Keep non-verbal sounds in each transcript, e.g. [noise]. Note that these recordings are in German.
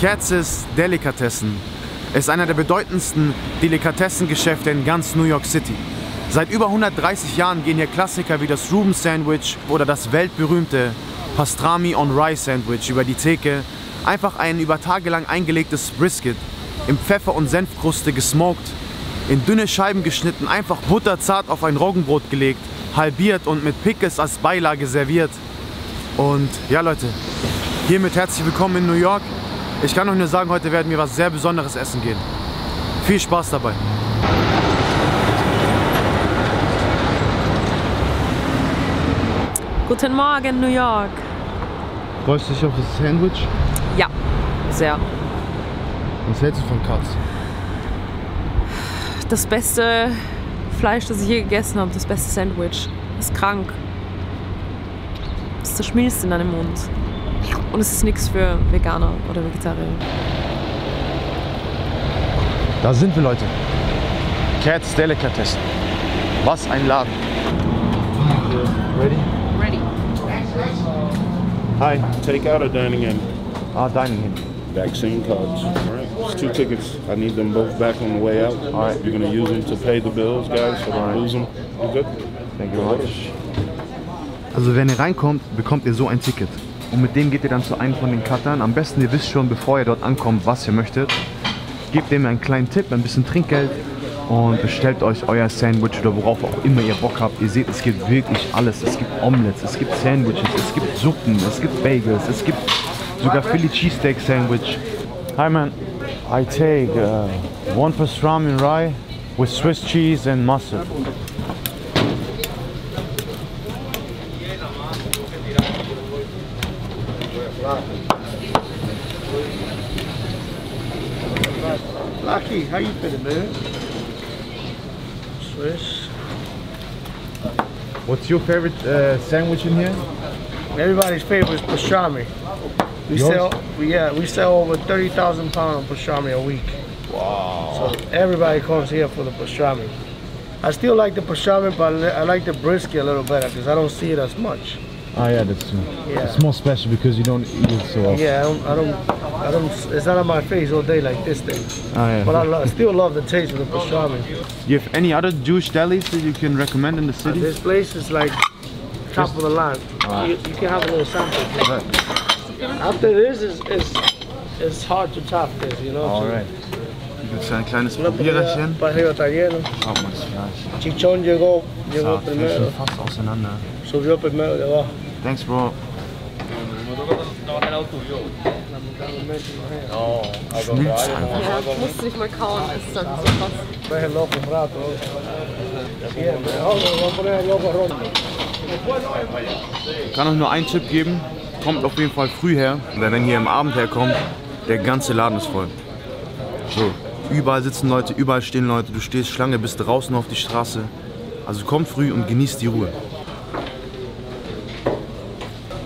Katz's Delikatessen ist einer der bedeutendsten Delikatessengeschäfte in ganz New York City. Seit über 130 Jahren gehen hier Klassiker wie das Reuben Sandwich oder das weltberühmte Pastrami on Rye Sandwich über die Theke. Einfach ein über Tage lang eingelegtes Brisket, in Pfeffer- und Senfkruste gesmoked, in dünne Scheiben geschnitten, einfach butterzart auf ein Roggenbrot gelegt, halbiert und mit Pickles als Beilage serviert. Und ja Leute, hiermit herzlich willkommen in New York. Ich kann euch nur sagen, heute werden wir was sehr Besonderes essen gehen. Viel Spaß dabei. Guten Morgen, New York. Freust du dich auf das Sandwich? Ja, sehr. Was hältst du von Katz? Das beste Fleisch, das ich je gegessen habe, das beste Sandwich. Ist krank. Es zerschmilzt in deinem Mund. Und es ist nichts für Veganer oder Vegetarier. Da sind wir, Leute. Cat's Delicatessen. Was ein Laden. Ready? Ready. Hi. Take out or dining in? Ah, dining in. Vaccine cards. Right. Two tickets. I need them both back on the way out. All right. You're gonna use them to pay the bills, guys. So don't lose them. You good? Thank you very much. Also wenn ihr reinkommt, bekommt ihr so ein Ticket. Und mit dem geht ihr dann zu einem von den Cuttern. Am besten ihr wisst schon, bevor ihr dort ankommt, was ihr möchtet. Gebt dem einen kleinen Tipp, ein bisschen Trinkgeld und bestellt euch euer Sandwich oder worauf auch immer ihr Bock habt. Ihr seht, es gibt wirklich alles. Es gibt Omelettes, es gibt Sandwiches, es gibt Suppen, es gibt Bagels, es gibt sogar Philly Cheesesteak Sandwich. Hi man, I take uh, one pastrami rye with Swiss cheese and mustard. Lucky, how you feeling, man? Swiss. What's your favorite uh, sandwich in here? Everybody's favorite is pastrami. We Yours? sell, we, yeah, we sell over thirty thousand pounds of pastrami a week. Wow! So everybody comes here for the pastrami. I still like the pastrami, but I like the brisket a little better because I don't see it as much. Oh yeah, that's true. Yeah. It's more special because you don't eat it so often. Yeah, I don't, I don't, I don't. It's not on my face all day like this thing. Oh, yeah. But I, lo- I still love the taste of the pastrami. Do you have any other Jewish delis that you can recommend in the city? This place is like top of the line. Ah. You, you can have a little sample. After this, is it's, it's hard to top this, you know. Alright. Hier gibt es ein kleines Una Probiererchen. para arriba está lleno. Schaut mal das Fleisch. Chichón llegó, llegó fällt primero, fast auseinander. subió primero de abajo. Thanks bro. Schmilzt einfach. Ja, musst du nicht mal kauen, es ist einfach so krass. Loco un rato. Rojo. Ich kann euch nur einen Tipp geben. Kommt auf jeden Fall früh her. Weil wenn ihr am Abend herkommt, der ganze Laden ist voll. So, überall sitzen Leute, überall stehen Leute. Du stehst Schlange, bist draußen auf die Straße. Also kommt früh und genießt die Ruhe.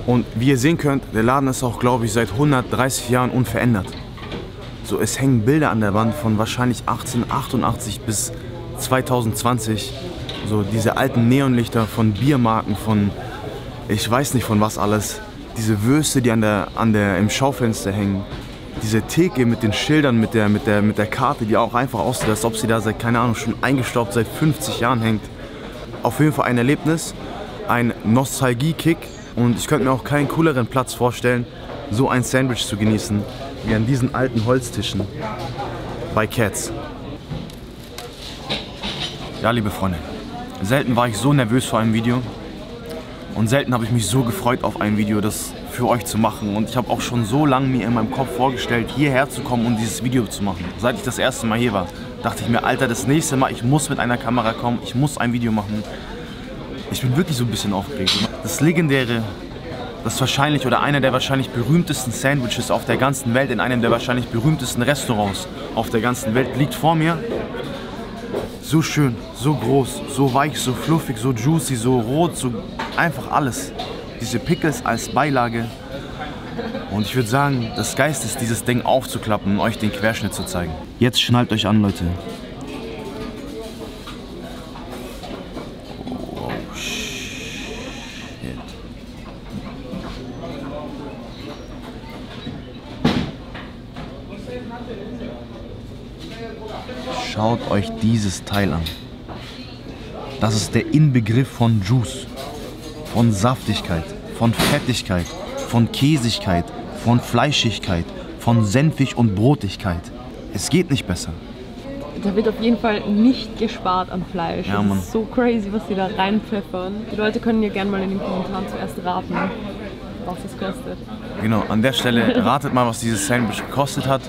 Und wie ihr sehen könnt, der Laden ist auch, glaube ich, seit 130 Jahren unverändert. So, es hängen Bilder an der Wand von wahrscheinlich 1888 bis 2020. So diese alten Neonlichter von Biermarken, von ich weiß nicht von was alles. Diese Würste, die an der, an der, im Schaufenster hängen. Diese Theke mit den Schildern, mit der, mit, der, mit der Karte, die auch einfach aussieht, als ob sie da seit, keine Ahnung, schon eingestaubt seit 50 Jahren hängt. Auf jeden Fall ein Erlebnis, ein Nostalgie-Kick und ich könnte mir auch keinen cooleren Platz vorstellen, so ein Sandwich zu genießen, wie an diesen alten Holztischen bei Cats. Ja, liebe Freunde, selten war ich so nervös vor einem Video und selten habe ich mich so gefreut auf ein Video, das für euch zu machen. Und ich habe auch schon so lange mir in meinem Kopf vorgestellt, hierher zu kommen und dieses Video zu machen. Seit ich das erste Mal hier war, dachte ich mir, Alter, das nächste Mal, ich muss mit einer Kamera kommen, ich muss ein Video machen. Ich bin wirklich so ein bisschen aufgeregt. Das legendäre, das wahrscheinlich oder einer der wahrscheinlich berühmtesten Sandwiches auf der ganzen Welt, in einem der wahrscheinlich berühmtesten Restaurants auf der ganzen Welt, liegt vor mir. So schön, so groß, so weich, so fluffig, so juicy, so rot, so einfach alles. Diese Pickles als Beilage. Und ich würde sagen, das Geist ist, dieses Ding aufzuklappen und euch den Querschnitt zu zeigen. Jetzt schnallt euch an, Leute. Oh, shit. Schaut euch dieses Teil an. Das ist der Inbegriff von Juice von Saftigkeit, von Fettigkeit, von Käsigkeit, von Fleischigkeit, von Senfig und Brotigkeit. Es geht nicht besser. Da wird auf jeden Fall nicht gespart an Fleisch. Ja, das ist so crazy, was sie da reinpfeffern. Die Leute können ja gerne mal in den Kommentaren zuerst raten, was es kostet. Genau, an der Stelle [laughs] ratet mal, was dieses Sandwich gekostet hat.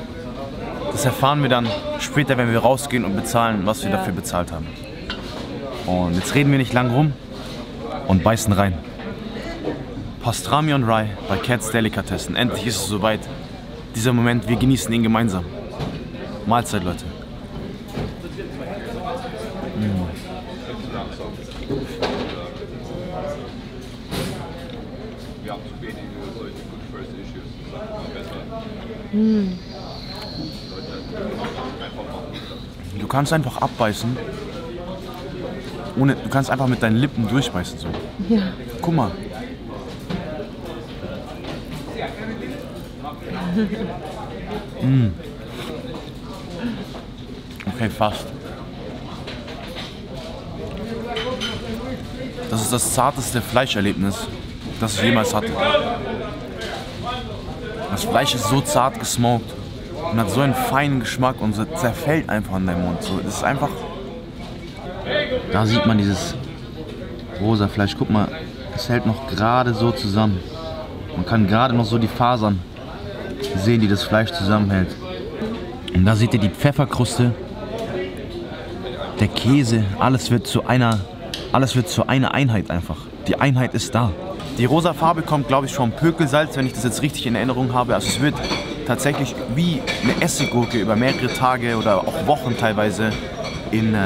Das erfahren wir dann später, wenn wir rausgehen und bezahlen, was wir Ja. dafür bezahlt haben. Und jetzt reden wir nicht lang rum und beißen rein. Pastrami und Rye bei Cats Delikatessen. Endlich ist es soweit. Dieser Moment, wir genießen ihn gemeinsam. Mahlzeit, Leute. Du kannst einfach abbeißen. Ohne, du kannst einfach mit deinen Lippen durchbeißen. So. Ja. Guck mal. [laughs] Mm. Okay, fast. Das ist das zarteste Fleischerlebnis, das ich jemals hatte. Das Fleisch ist so zart gesmoked und hat so einen feinen Geschmack und so zerfällt einfach in deinem Mund. So, das ist einfach. Da sieht man dieses rosa Fleisch. Guck mal, es hält noch gerade so zusammen. Man kann gerade noch so die Fasern sehen, die das Fleisch zusammenhält. Und da seht ihr die Pfefferkruste, der Käse, alles wird zu einer, alles wird zu einer Einheit einfach. Die Einheit ist da. Die rosa Farbe kommt, glaube ich, vom Pökelsalz, wenn ich das jetzt richtig in Erinnerung habe. Also es wird tatsächlich wie eine Essiggurke über mehrere Tage oder auch Wochen teilweise in äh,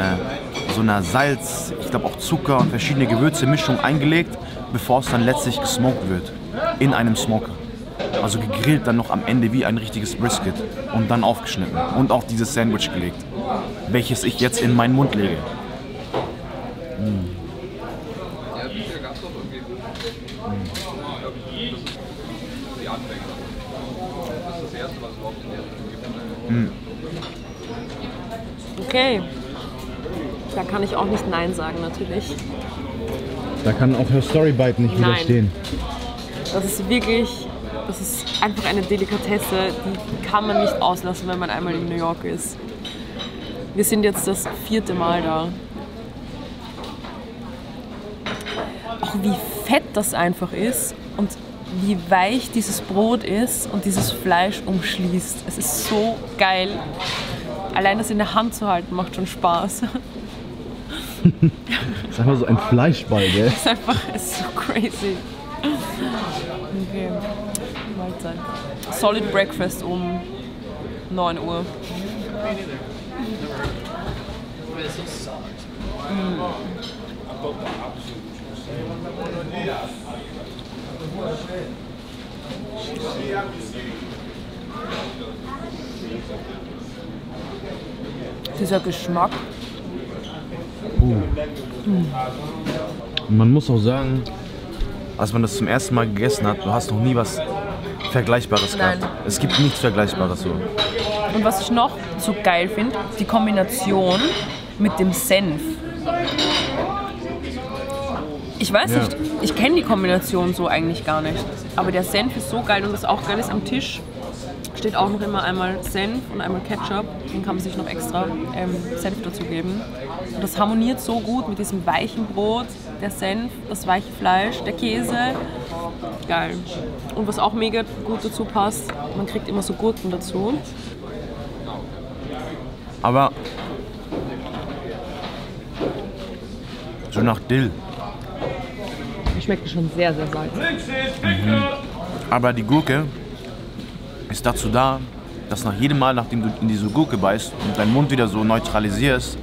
so einer Salz, ich glaube auch Zucker und verschiedene Gewürze-Mischung eingelegt, bevor es dann letztlich gesmoked wird. In einem Smoker. Also gegrillt dann noch am Ende wie ein richtiges Brisket und dann aufgeschnitten. Und auch dieses Sandwich gelegt, welches ich jetzt in meinen Mund lege. Okay. Da kann ich auch nicht Nein sagen, natürlich. Da kann auch Herr Storybite nicht Nein. widerstehen. Das ist wirklich, das ist einfach eine Delikatesse, die kann man nicht auslassen, wenn man einmal in New York ist. Wir sind jetzt das vierte Mal da. Auch wie fett das einfach ist und wie weich dieses Brot ist und dieses Fleisch umschließt. Es ist so geil. Allein das in der Hand zu halten macht schon Spaß. [laughs] Das ist einfach so ein Fleischball, gell? Es ist einfach ist so crazy. Okay, Mahlzeit. Solid Breakfast um 9 Uhr. Dieser Geschmack. Und man muss auch sagen, als man das zum ersten Mal gegessen hat, du hast noch nie was Vergleichbares Nein. gehabt. Es gibt nichts Vergleichbares so. Und was ich noch so geil finde, die Kombination mit dem Senf. Ich weiß Ja. nicht, ich kenne die Kombination so eigentlich gar nicht. Aber der Senf ist so geil und was auch geil ist am Tisch, steht auch noch immer einmal Senf und einmal Ketchup. Den kann man sich noch extra ähm, Senf dazu geben. Und das harmoniert so gut mit diesem weichen Brot, der Senf, das weiche Fleisch, der Käse. Geil. Und was auch mega gut dazu passt, man kriegt immer so Gurken dazu. Aber so nach Dill. Die schmecken schon sehr, sehr salzig. Aber die Gurke ist dazu da, dass nach jedem Mal, nachdem du in diese Gurke beißt und deinen Mund wieder so neutralisierst,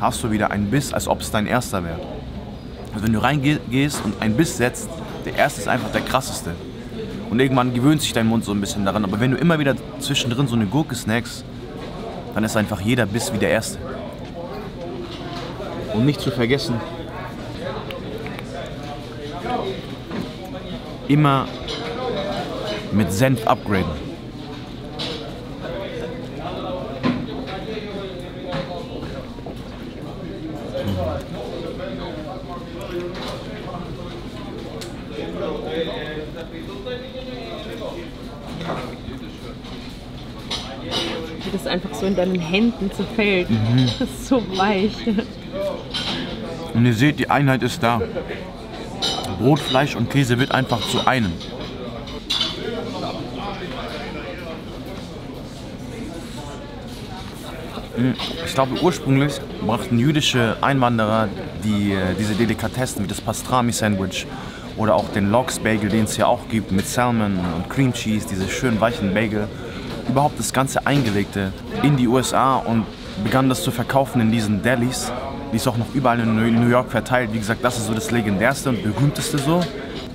hast du wieder einen Biss, als ob es dein erster wäre. Also wenn du reingehst und einen Biss setzt, der erste ist einfach der krasseste. Und irgendwann gewöhnt sich dein Mund so ein bisschen daran. Aber wenn du immer wieder zwischendrin so eine Gurke snackst, dann ist einfach jeder Biss wie der erste. Und nicht zu vergessen, immer mit Senf upgraden. Wie das einfach so in deinen Händen zerfällt. Das ist so weich. Und ihr seht, die Einheit ist da. Brot, Fleisch und Käse wird einfach zu einem. Mm, Ich glaube, ursprünglich brachten jüdische Einwanderer die, äh, diese Delikatessen wie das Pastrami-Sandwich oder auch den Lox Bagel, den es hier auch gibt, mit Salmon und Cream Cheese, diese schönen weichen Bagel, überhaupt das ganze Eingelegte in die USA und begannen das zu verkaufen in diesen Delis, die es auch noch überall in New York verteilt. Wie gesagt, das ist so das legendärste und berühmteste so.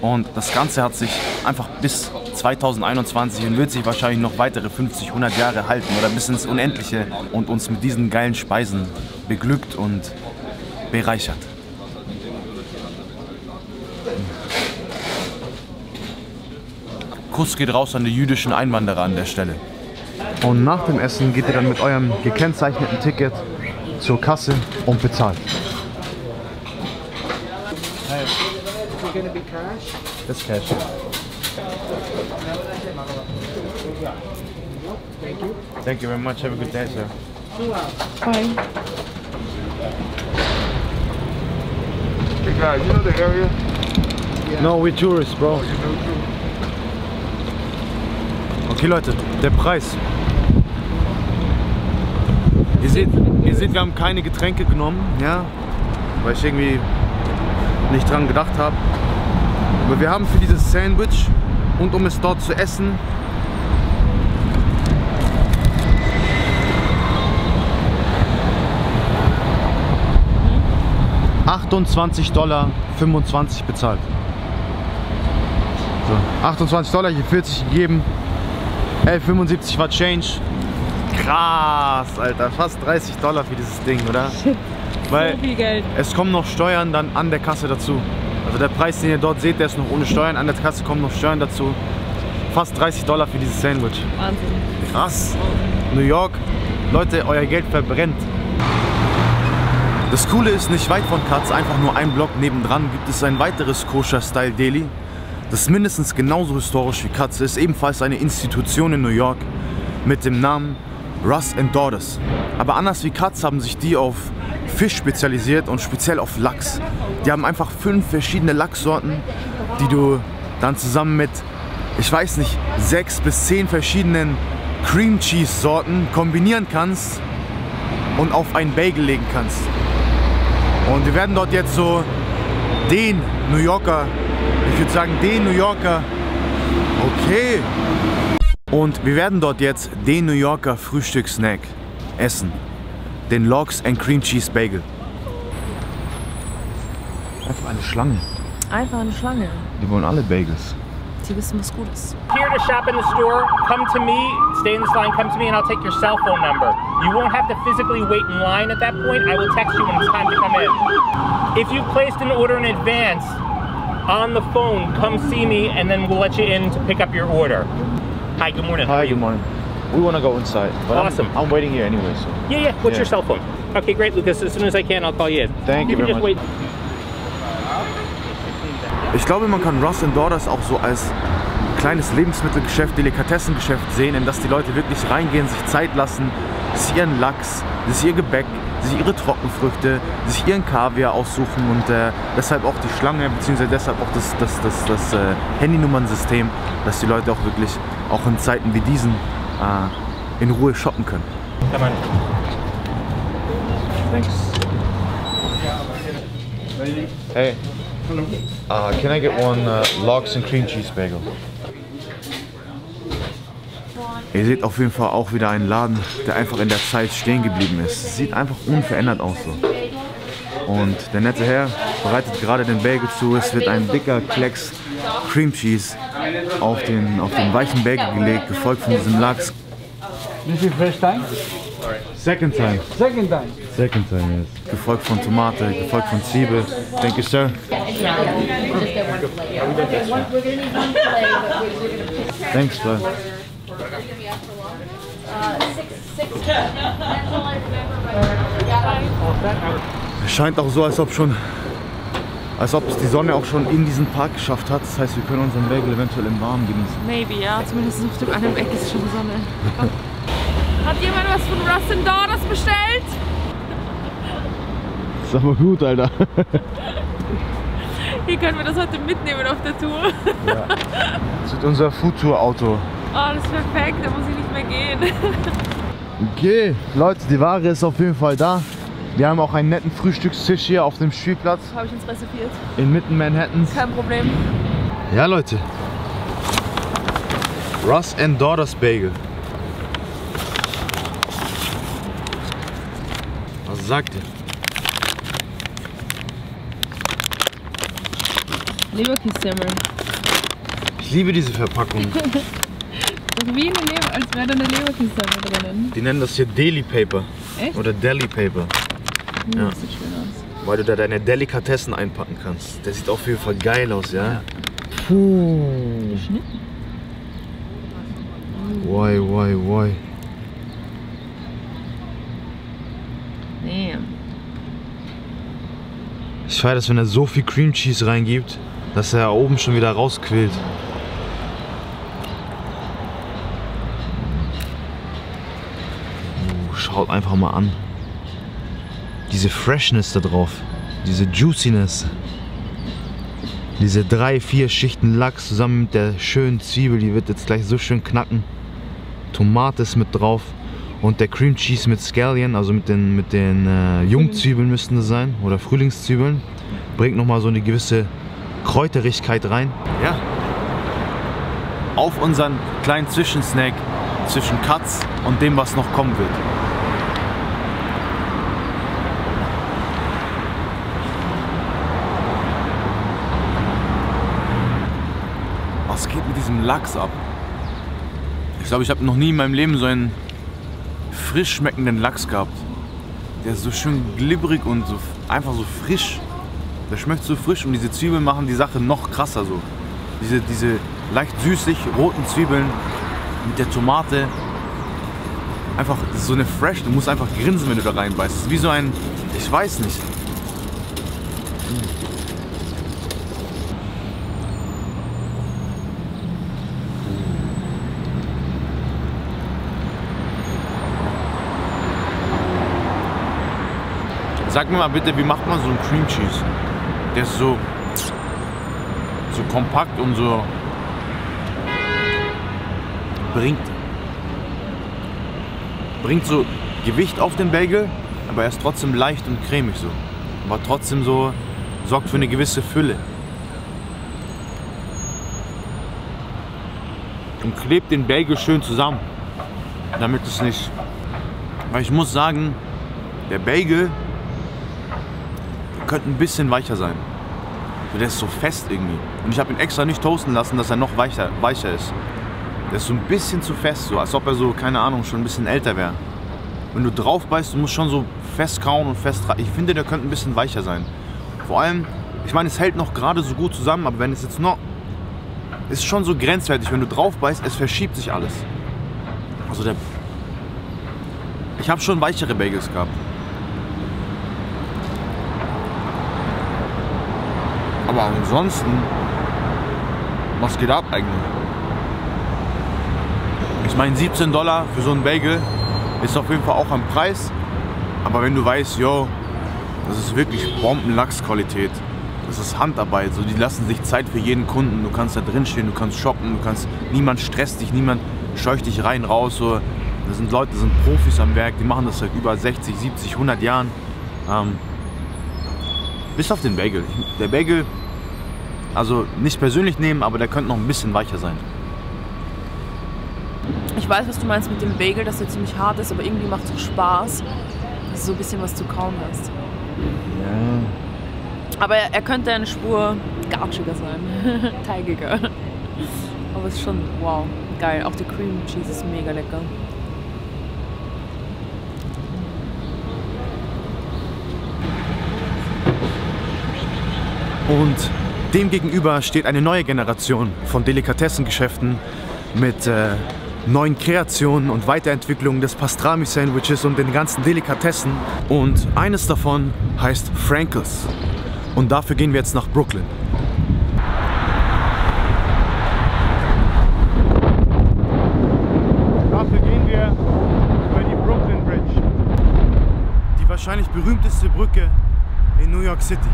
Und das Ganze hat sich einfach bis 2021 und wird sich wahrscheinlich noch weitere 50, 100 Jahre halten oder bis ins Unendliche und uns mit diesen geilen Speisen beglückt und bereichert. Kuss geht raus an die jüdischen Einwanderer an der Stelle. Und nach dem Essen geht ihr dann mit eurem gekennzeichneten Ticket zur Kasse und bezahlt. Das ist Cash. Thank you very much. Have a good day, sir. Bye. Hey guys, you know the area? No, we're tourists, bro. Okay, Leute, der Preis. Ihr seht, ihr seht, wir haben keine Getränke genommen, ja, weil ich irgendwie nicht dran gedacht habe. Aber wir haben für dieses Sandwich und um es dort zu essen, ...28 Dollar 25 bezahlt. So, 28 Dollar, hier 40 gegeben. 11,75 war Change. Krass, Alter. Fast 30 Dollar für dieses Ding, oder? [laughs] Weil So viel Geld. es kommen noch Steuern dann an der Kasse dazu. Also der Preis, den ihr dort seht, der ist noch ohne Steuern. An der Kasse kommen noch Steuern dazu. Fast 30 Dollar für dieses Sandwich. Wahnsinn. Krass. New York, Leute, euer Geld verbrennt. Das Coole ist, nicht weit von Katz, einfach nur ein Block nebendran, gibt es ein weiteres Koscher-Style-Deli. Das mindestens genauso historisch wie Katz ist, ebenfalls eine Institution in New York mit dem Namen Russ and Daughters. Aber anders wie Katz haben sich die auf Fisch spezialisiert und speziell auf Lachs. Die haben einfach fünf verschiedene Lachssorten, die du dann zusammen mit, ich weiß nicht, sechs bis zehn verschiedenen Cream Cheese Sorten kombinieren kannst und auf einen Bagel legen kannst. Und wir werden dort jetzt so den New Yorker, ich würde sagen den New Yorker, okay. Und wir werden dort jetzt den New Yorker Frühstückssnack essen. Den Logs and Cream Cheese Bagel. Einfach eine Schlange. Einfach eine Schlange. Die wollen alle Bagels. Sie wissen, was gut ist. here to shop in the store, come to me, stay in this line, come to me, and I'll take your cell phone number. You won't have to physically wait in line at that point. I will text you when it's time to come in. If you placed an order in advance on the phone, come see me, and then we'll let you in to pick up your order. Hi, good morning. Hi, you? good morning. We want to go inside. But I'm- Awesome. I'm, waiting here anyway, so. Yeah, yeah. What's Yeah. your cell phone? Okay, great, Lucas. As soon as I can, I'll call you in. Thank you can very much. wait. Ich glaube, man kann Ross Daughters auch so als kleines Lebensmittelgeschäft, Delikatessengeschäft sehen, in das die Leute wirklich reingehen, sich Zeit lassen, sich ihren Lachs, sich ihr Gebäck, sich ihre Trockenfrüchte, sich ihren Kaviar aussuchen und äh, deshalb auch die Schlange, beziehungsweise deshalb auch das, das, das, das äh, Handynummernsystem, dass die Leute auch wirklich auch in Zeiten wie diesen äh, in Ruhe shoppen können. Come on. Hey, uh, can I get one uh, lox and cream cheese bagel? Ihr seht auf jeden Fall auch wieder einen Laden, der einfach in der Zeit stehen geblieben ist. Sieht einfach unverändert aus so. Und der nette Herr bereitet gerade den Bagel zu. Es wird ein dicker Klecks Cream Cheese auf den, auf den weichen Bagel gelegt, gefolgt von diesem Lachs. This is first time? Second time. Second time. Second time, yes. Gefolgt von Tomate, gefolgt von Zwiebel. Thank you, sir. Thanks, bro. Uh, six, six. That's all I remember. But, yeah. Es scheint auch so, als ob schon, als ob es die Sonne auch schon in diesen Park geschafft hat. Das heißt, wir können unseren Bagel eventuell im Warmen genießen. Maybe, ja. Zumindest auf dem anderen Eck ist schon Sonne. Hat jemand was von Russ and Daughters bestellt? Das ist aber gut, Alter. Hier können wir das heute mitnehmen auf der Tour. Das ist unser Futur-Auto. Oh, das ist perfekt, da muss ich nicht mehr gehen. Okay, Leute, die Ware ist auf jeden Fall da. Wir haben auch einen netten Frühstückstisch hier auf dem Spielplatz Habe ich uns reserviert. inmitten Manhattans. Kein Problem. Ja, Leute. Russ and Daughters Bagel. Was sagt ihr? Leberkässemmel. Ich liebe diese Verpackung. [laughs] Wie eine Leber, als wäre da eine Leberkässemmel drinnen. Die nennen das hier Deli Paper. Echt? Oder Deli Paper. Ja. Ja. Das sieht schön aus. Weil du da deine Delikatessen einpacken kannst. Der sieht auf jeden Fall geil aus, ja? Puh. Geschnitten. Why, why, why? Damn. Ich feiere das, wenn er so viel Cream Cheese reingibt, dass er oben schon wieder rausquillt. Schaut einfach mal an. Diese Freshness da drauf. Diese Juiciness. Diese drei, vier Schichten Lachs zusammen mit der schönen Zwiebel, die wird jetzt gleich so schön knacken. Tomate ist mit drauf. Und der Cream Cheese mit Scallion, also mit den, mit den äh, Jungzwiebeln müssten das sein. Oder Frühlingszwiebeln. Bringt nochmal so eine gewisse Kräuterigkeit rein. Ja. Auf unseren kleinen Zwischensnack zwischen Katz und dem, was noch kommen wird. Was diesem Lachs ab? Ich glaube, ich habe noch nie in meinem Leben so einen frisch schmeckenden Lachs gehabt. Der ist so schön glibberig und so einfach so frisch. Der schmeckt so frisch und diese Zwiebeln machen die Sache noch krasser so. Diese, diese leicht süßlich roten Zwiebeln mit der Tomate. Einfach so eine Fresh, du musst einfach grinsen, wenn du da reinbeißt. Das ist wie so ein, ich weiß nicht. Sag mir mal bitte, wie macht man so einen Cream Cheese? Der ist so, so kompakt und so bringt, bringt so Gewicht auf den Bagel, aber er ist trotzdem leicht und cremig so. Aber trotzdem so sorgt für eine gewisse Fülle. Und klebt den Bagel schön zusammen, damit es nicht. Weil ich muss sagen, der Bagel könnte ein bisschen weicher sein. So, Der ist so fest irgendwie. Und ich habe ihn extra nicht toasten lassen, dass er noch weicher, weicher ist. Der ist so ein bisschen zu fest, so als ob er so, keine Ahnung, schon ein bisschen älter wäre. Wenn du drauf beißt, du musst schon so fest kauen und fest. Ich finde, der könnte ein bisschen weicher sein. Vor allem, ich meine, es hält noch gerade so gut zusammen, aber wenn es jetzt noch. Ist schon so grenzwertig, wenn du drauf beißt, es verschiebt sich alles. Also der. Ich habe schon weichere Bagels gehabt. Aber ansonsten, was geht ab eigentlich? Ich meine, 17 Dollar für so einen Bagel ist auf jeden Fall auch ein Preis. Aber wenn du weißt, yo, das ist wirklich Bombenlachsqualität. Das ist Handarbeit. So, die lassen sich Zeit für jeden Kunden. Du kannst da drin stehen, du kannst shoppen, du kannst. Niemand stresst dich, niemand scheucht dich rein, raus. So. Das sind Leute, das sind Profis am Werk, die machen das seit über 60, 70, 100 Jahren. Ähm, bis auf den Bagel. Der Bagel, also nicht persönlich nehmen, aber der könnte noch ein bisschen weicher sein. Ich weiß, was du meinst mit dem Bagel, dass der ziemlich hart ist, aber irgendwie macht es auch Spaß, dass du so ein bisschen was zu kauen hast. Aber er, er könnte eine Spur garschiger sein, [laughs] teigiger. Aber es ist schon, wow, geil. Auch der Cream Cheese ist mega lecker. Und demgegenüber steht eine neue Generation von Delikatessengeschäften mit äh, neuen Kreationen und Weiterentwicklungen des Pastrami-Sandwiches und den ganzen Delikatessen. Und eines davon heißt Frankels. Und dafür gehen wir jetzt nach Brooklyn. Dafür gehen wir über die Brooklyn Bridge. Die wahrscheinlich berühmteste Brücke in New York City.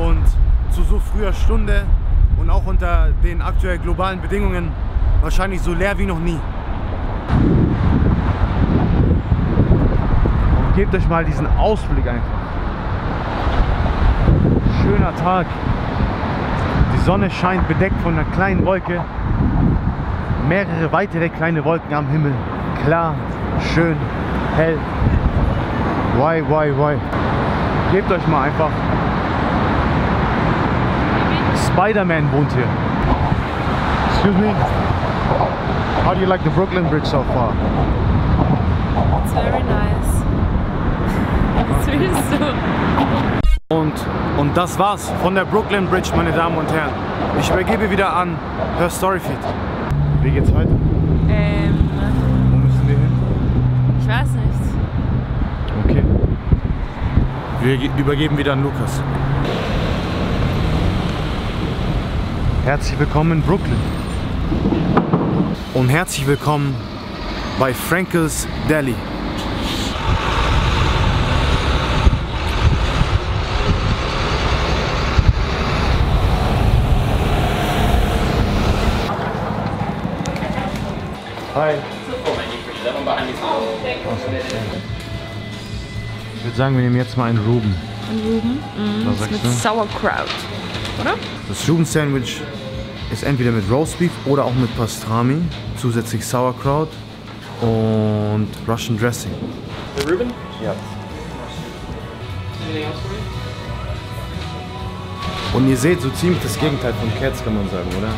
Und zu so früher Stunde und auch unter den aktuell globalen Bedingungen wahrscheinlich so leer wie noch nie. Gebt euch mal diesen Ausblick einfach. Schöner Tag. Die Sonne scheint bedeckt von einer kleinen Wolke. Mehrere weitere kleine Wolken am Himmel. Klar, schön, hell. Why, why, why? Gebt euch mal einfach. Spider-Man wohnt hier. Excuse me. How do you like the Brooklyn Bridge so far? It's very nice. [laughs] Was willst du? Und, und das war's von der Brooklyn Bridge, meine Damen und Herren. Ich übergebe wieder an Her Storyfeed. Wie geht's weiter? Ähm, Wo müssen wir hin? ich weiß nicht. Okay. Wir ge- übergeben wieder an Lukas. Herzlich willkommen in Brooklyn. Und herzlich willkommen bei Frankels Deli. Hi. Ich würde sagen, wir nehmen jetzt mal einen Ruben. Ein Ruben? Was Mit sagst du? Sauerkraut. Oder? Das Ruben Sandwich ist entweder mit Roast Beef oder auch mit Pastrami, zusätzlich Sauerkraut und Russian Dressing. The Reuben? Ja. Anything else for me? Und ihr seht so ziemlich das Gegenteil von Cats, kann man sagen, oder?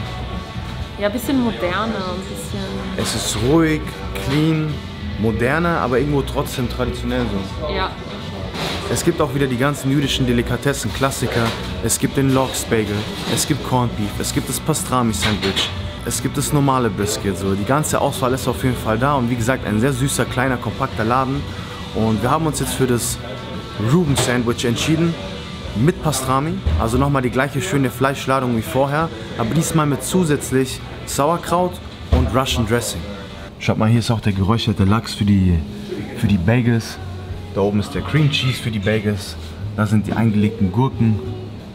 Ja, ein bisschen moderner, ein bisschen. Es ist ruhig, clean, moderner, aber irgendwo trotzdem traditionell so. Ja. Es gibt auch wieder die ganzen jüdischen Delikatessen, Klassiker. Es gibt den Lox Bagel, es gibt Corned Beef, es gibt das Pastrami Sandwich, es gibt das normale Brisket. So. Die ganze Auswahl ist auf jeden Fall da und wie gesagt, ein sehr süßer, kleiner, kompakter Laden. Und wir haben uns jetzt für das Ruben Sandwich entschieden mit Pastrami, also nochmal die gleiche schöne Fleischladung wie vorher, aber diesmal mit zusätzlich Sauerkraut und Russian Dressing. Schaut mal, hier ist auch der geräucherte Lachs für die, für die Bagels. Da oben ist der Cream Cheese für die Bagels. Da sind die eingelegten Gurken.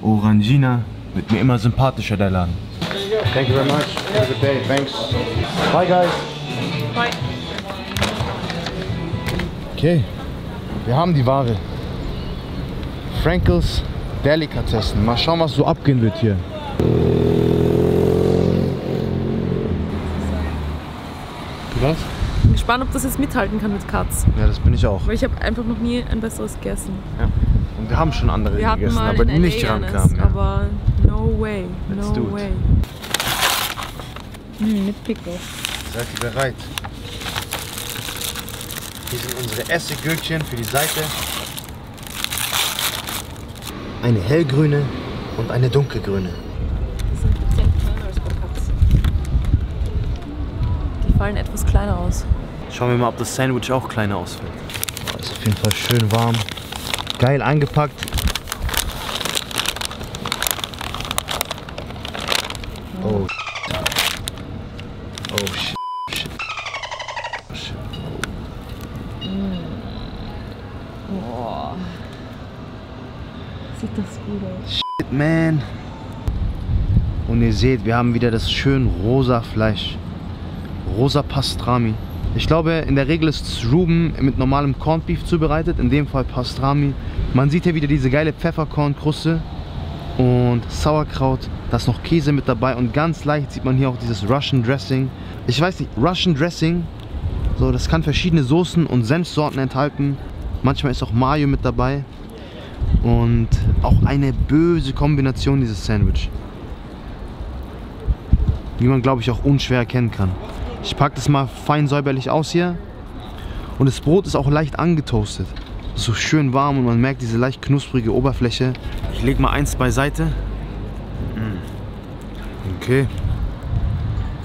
Orangina. Wird mir immer sympathischer, der Laden. Thank you very much. Have a good day. Thanks. Bye, guys. Bye. Okay, wir haben die Ware. Frankels Delikatessen. Mal schauen, was so abgehen wird hier. Was? Bin gespannt, ob das jetzt mithalten kann mit Katz. Ja, das bin ich auch. Weil ich habe einfach noch nie ein besseres gegessen. Und wir haben schon andere Wir gegessen, mal aber in die nicht rankamen. Ja. aber no way, Let's no do it. way. Mm, mit Pickle. Seid ihr bereit? Hier sind unsere Essiggürkchen für die Seite. Eine hellgrüne und eine dunkelgrüne. Die sind ein bisschen kleiner als bei Katz. Die fallen etwas kleiner aus. Schauen wir mal, ob das Sandwich auch kleiner ausfällt. Oh, ist auf jeden Fall schön warm. Geil eingepackt. Oh. Oh shit. shit. shit. Boah. Sieht das gut aus. Shit, man. Und ihr seht, wir haben wieder das schön rosa Fleisch. Rosa Pastrami. Ich glaube, in der Regel ist es Ruben mit normalem Corned Beef zubereitet. In dem Fall Pastrami. Man sieht hier wieder diese geile Pfefferkornkruste und Sauerkraut. Da ist noch Käse mit dabei und ganz leicht sieht man hier auch dieses Russian Dressing. Ich weiß nicht, Russian Dressing, so das kann verschiedene Soßen und Senfsorten enthalten. Manchmal ist auch Mayo mit dabei. Und auch eine böse Kombination dieses Sandwich. Wie man glaube ich auch unschwer erkennen kann. Ich packe das mal fein säuberlich aus hier. Und das Brot ist auch leicht angetoastet. So schön warm und man merkt diese leicht knusprige Oberfläche. Ich lege mal eins beiseite. Mm. Okay.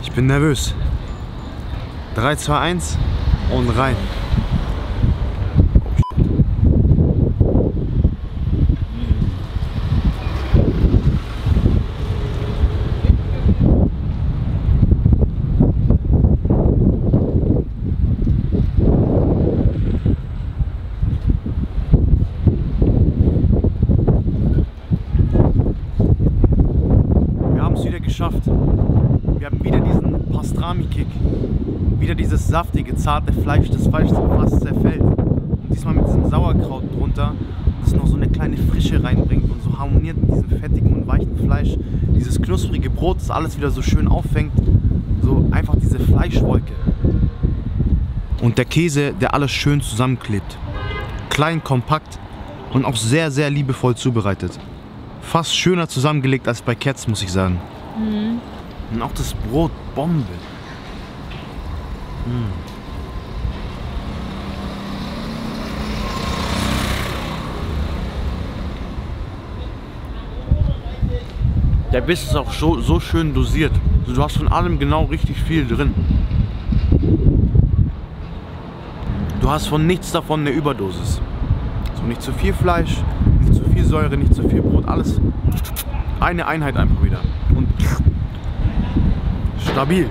Ich bin nervös. 3, 2, 1 und rein. Wir haben es wieder geschafft. Wir haben wieder diesen Pastrami-Kick. Wieder dieses saftige, zarte Fleisch, das Fleisch fast zerfällt. Und diesmal mit diesem Sauerkraut drunter, das noch so eine kleine Frische reinbringt und so harmoniert mit diesem fettigen und weichen Fleisch. Dieses knusprige Brot, das alles wieder so schön auffängt. So einfach diese Fleischwolke. Und der Käse, der alles schön zusammenklebt. Klein, kompakt und auch sehr, sehr liebevoll zubereitet. Fast schöner zusammengelegt als bei Cats, muss ich sagen. Und auch das Brot, Bombe. Der Biss ist auch so, so schön dosiert. Also Du hast von allem genau richtig viel drin. Du hast von nichts davon eine Überdosis. So nicht zu viel Fleisch, nicht zu viel Säure, nicht zu viel Brot, alles eine Einheit einfach wieder. Und stabil.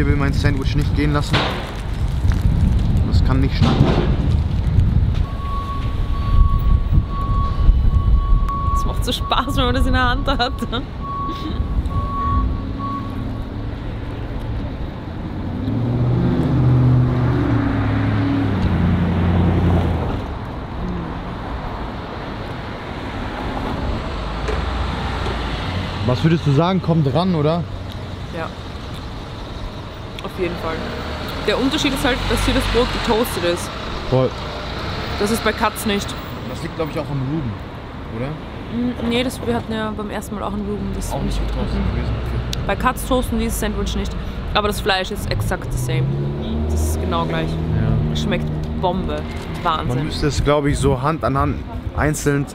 Papier will mein Sandwich nicht gehen lassen. Das kann nicht schnappen. Es macht so Spaß, wenn man das in der Hand hat. Was würdest du sagen, kommt ran, oder? Ja. Auf jeden Fall. Der Unterschied ist halt, dass hier das Brot getoastet ist. Voll. Das ist bei Katz nicht. Das liegt, glaube ich, auch am Ruben, oder? Mm, Nee, das, wir hatten ja beim ersten Mal auch einen Ruben. Das Auch nicht getroffen gewesen. Bei Katz toasten dieses Sandwich nicht. Aber das Fleisch ist exakt the same. Das ist genau gleich. Ja. Schmeckt Bombe. Man Wahnsinn. müsste es, glaube ich, so Hand an Hand einzeln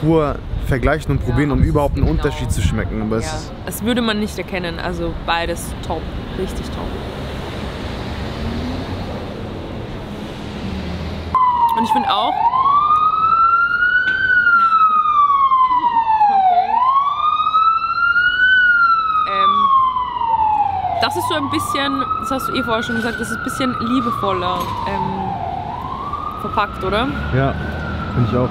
pur vergleichen und probieren, um überhaupt einen Genau. Unterschied zu schmecken. Aber es Ja, das würde man nicht erkennen. Also beides top. Richtig top. Und ich finde auch. okay. ähm, das ist so ein bisschen, das hast du eh vorher schon gesagt, das ist ein bisschen liebevoller ähm, verpackt, oder? ja, finde ich auch.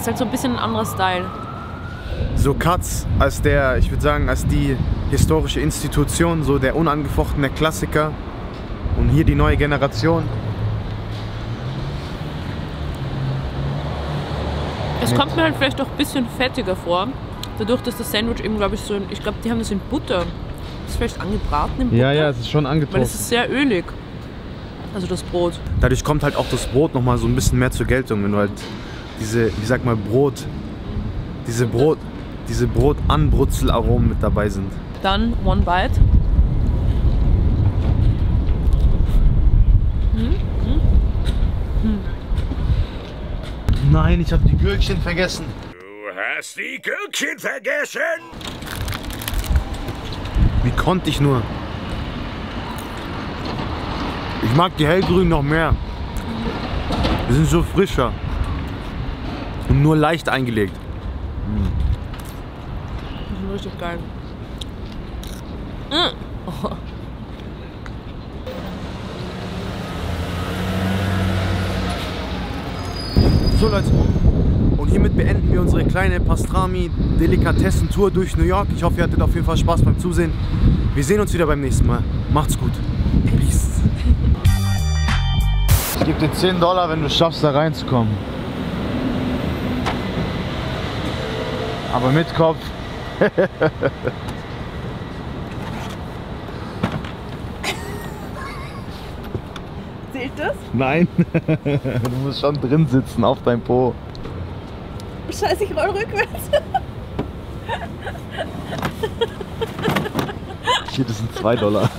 Ist halt so ein bisschen ein anderer Style. So Katz als der, ich würde sagen, als die historische Institution, so der unangefochtene Klassiker. Und hier die neue Generation. Es kommt mir halt vielleicht auch ein bisschen fettiger vor. Dadurch, dass das Sandwich eben, glaube ich, so ich glaube, die haben das in Butter. Das ist vielleicht angebraten in Butter. Ja, ja, es ist schon Weil es ist sehr ölig. Also das Brot. Dadurch kommt halt auch das Brot nochmal so ein bisschen mehr zur Geltung, wenn du halt diese, ich sag mal, Brot, diese Brot, diese Brot-Anbrutzel-Aromen mit dabei sind. Dann One Bite. Nein, ich habe die Gürkchen vergessen. Du hast die Gürkchen vergessen? Wie konnte ich nur? Ich mag die hellgrünen noch mehr. Die sind so frischer. Und nur leicht eingelegt. Die sind richtig geil. Mm. [laughs] Oh. So Leute, und hiermit beenden wir unsere kleine Pastrami-Delikatessen-Tour durch New York. Ich hoffe, ihr hattet auf jeden Fall Spaß beim Zusehen. Wir sehen uns wieder beim nächsten Mal. Macht's gut. Peace. Ich gebe dir 10 Dollar, wenn du es schaffst, da reinzukommen. Aber mit Kopf. Zählt das? Nein, du musst schon drin sitzen auf deinem Po. Scheiße, ich roll rückwärts. Hier, das sind 2 Dollar.